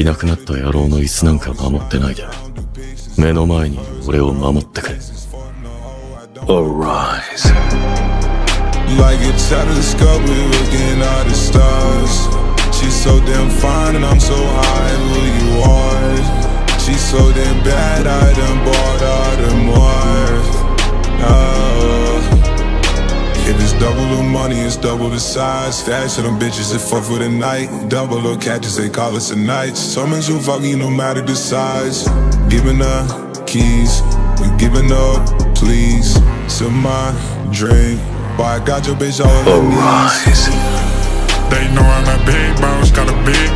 いなくなった野郎の椅子なんか守ってないで目の前に俺を守ってくれ Arise Like a telescope, we looking at the stars She's so damn fine and I'm so high, who you are She's so damn bad, I done bought If it's double the money, it's double the size. Stash of them bitches that fuck for the night. Double the catches, they call us a night. Some men so fucking no matter the size. Giving up keys, we giving up, please. To my drink. Boy, I got your bitch all on her knees. They know I'm a big boss, got a big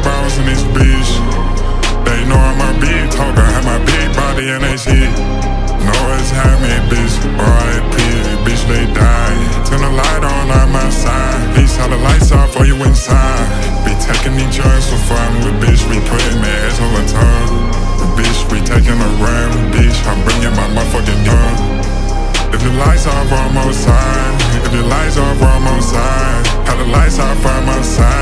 lights off for you inside. Be taking these drugs for fun with bitch. We putting their ass on the tongue. Bitch, we taking a run, bitch. I'm bringing my motherfucking gun. If the lights off, I'm outside. If the lights off, I'm outside. How the lights off, I'm outside.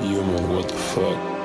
Human, what the fuck?